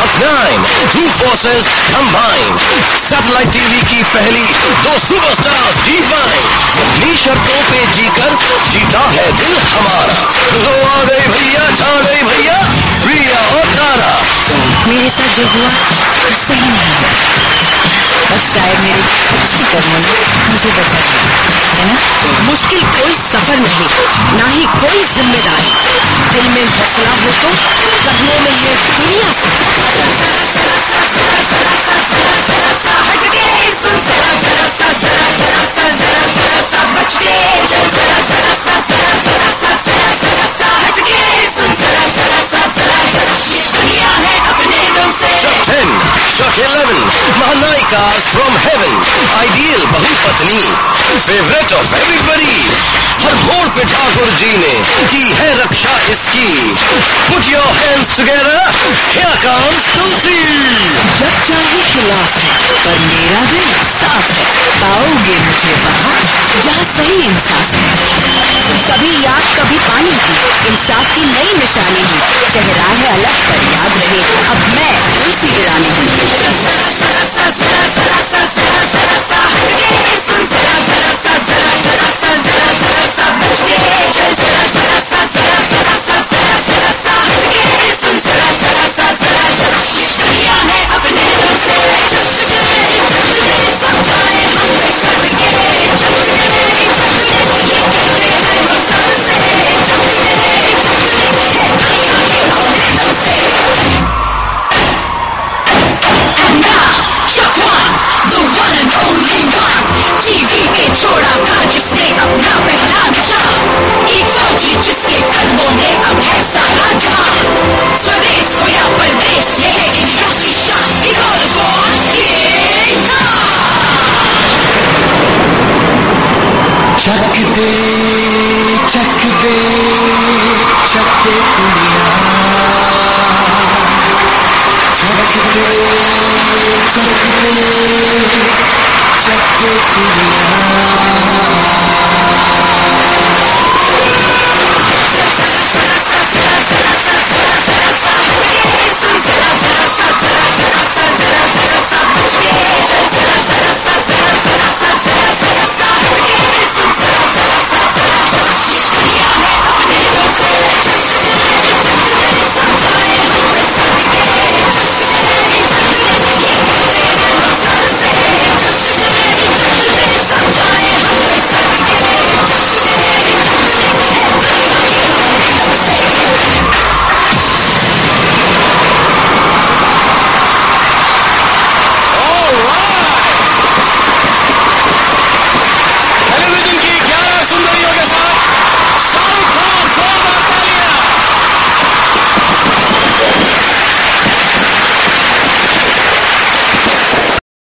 Chak nine two forces combine satellite TV की पहली दो सुपरस्टार्स डिवाइन अपनी शर्तों पे जीकर जीता है दिल हमारा। लो आ गई भैया, छा गई भैया, प्रिया और तारा मेरे साथ जो हुआ, सही नहीं बस शायद मेरे अच्छे कर्मों ने मुझे बचा है ना? मुश्किल कोई सफ़र नहीं, ना ही कोई ज़िम्मेदारी। दिल में हौसला हो तो कदमों में है दुनिया से Chuck 10, Chuck 11, Mahanayikas from heaven, ideal बहुपत्नी, favorite of everybody. हर मोड़ पे ठाकुर जी ने की है इसकी. Put your hands together, here comes तुलसी. जब चाहे खिलाफ है पर मेरा दिल साफ़ है पाओगे मुझे वहाँ जहाँ सही इंसाफ है कभी याद कभी पानी की इंसाफ की नई निशानी है चेहरा है अलग पर चक दे चक दे चक दे कुड़िया चक दे चक दे चक दे कुड़िया